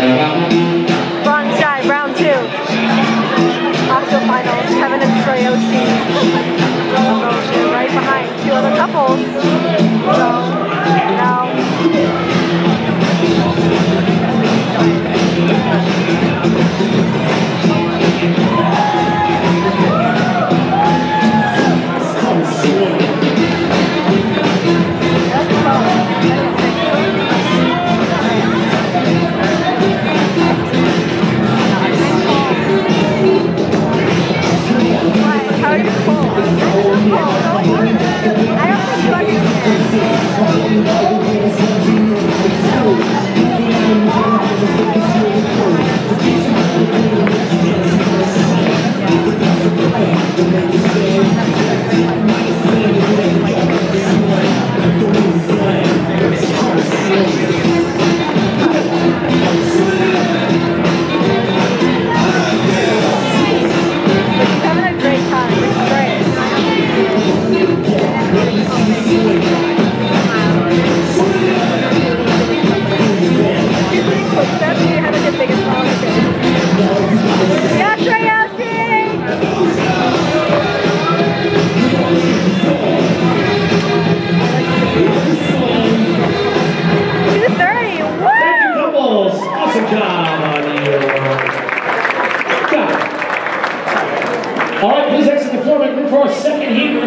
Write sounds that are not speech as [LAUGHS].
Bronze jive, round two. Octo finals, Kevin and [LAUGHS] right behind two other couples. All right, please exit the floor, make room for our second heat.